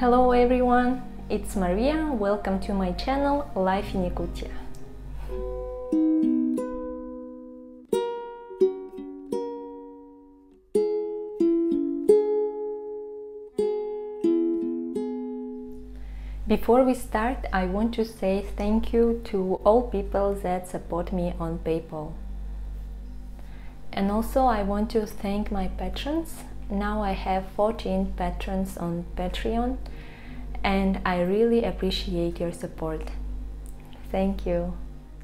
Hello everyone, it's Maria. Welcome to my channel Life in Yakutia. Before we start, I want to say thank you to all people that support me on PayPal. And also, I want to thank my patrons. Now I have 14 patrons on Patreon, and I really appreciate your support. Thank you.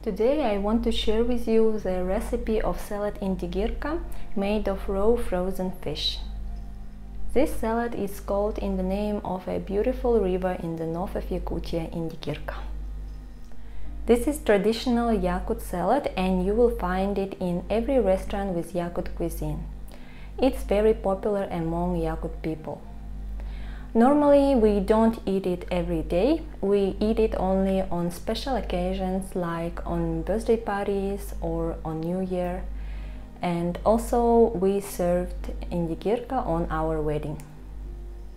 Today I want to share with you the recipe of salad indigirka made of raw frozen fish. This salad is called in the name of a beautiful river in the north of Yakutia, Indigirka. This is traditional Yakut salad and you will find it in every restaurant with Yakut cuisine. It's very popular among Yakut people. Normally we don't eat it every day, we eat it only on special occasions like on birthday parties or on New Year and also we served indigirka on our wedding.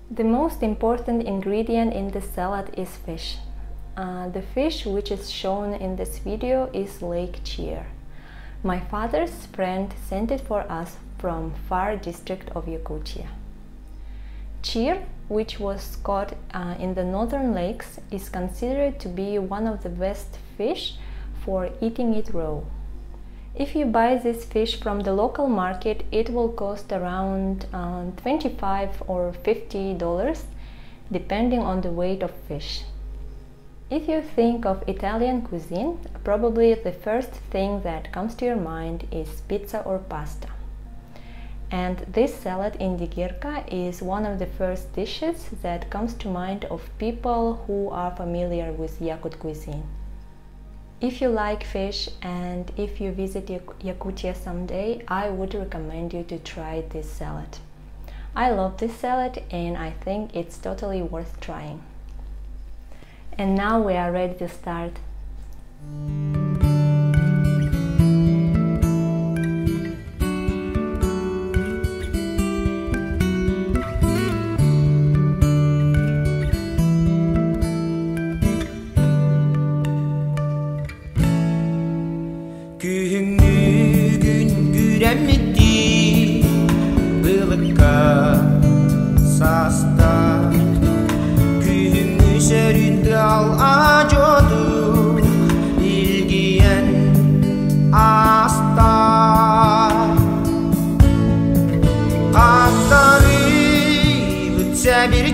The most important ingredient in the salad is fish. Uh, the fish which is shown in this video is lake chir. My father's friend sent it for us from far district of Yakutia. Chir, which was caught uh, in the northern lakes, is considered to be one of the best fish for eating it raw. If you buy this fish from the local market, it will cost around um, 25 or 50 dollars depending on the weight of fish. If you think of Italian cuisine, probably the first thing that comes to your mind is pizza or pasta. And this salad indigirka is one of the first dishes that comes to mind of people who are familiar with Yakut cuisine. If you like fish and if you visit Yakutia someday, I would recommend you to try this salad. I love this salad and I think it's totally worth trying and now we are ready to start. Gün gün güren mi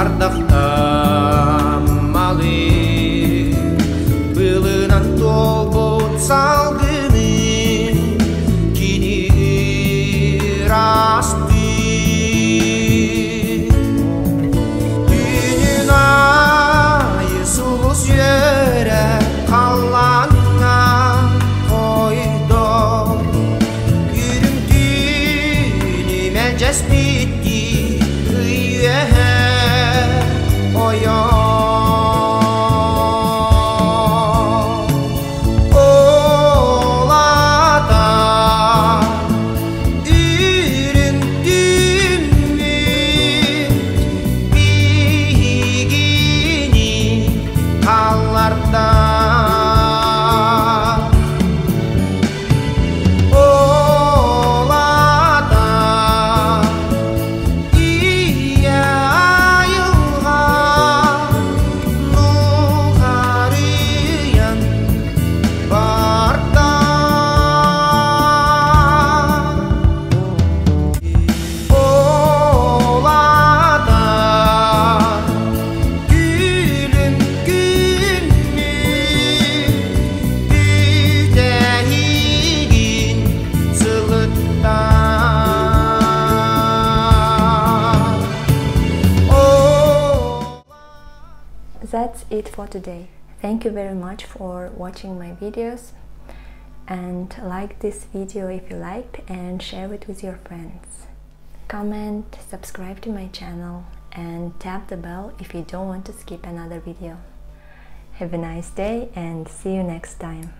ардахта малый былынан толбут салгыны кинир ас for today. Thank you very much for watching my videos and like this video if you liked and share it with your friends. Comment, subscribe to my channel and tap the bell if you don't want to skip another video. Have a nice day and see you next time.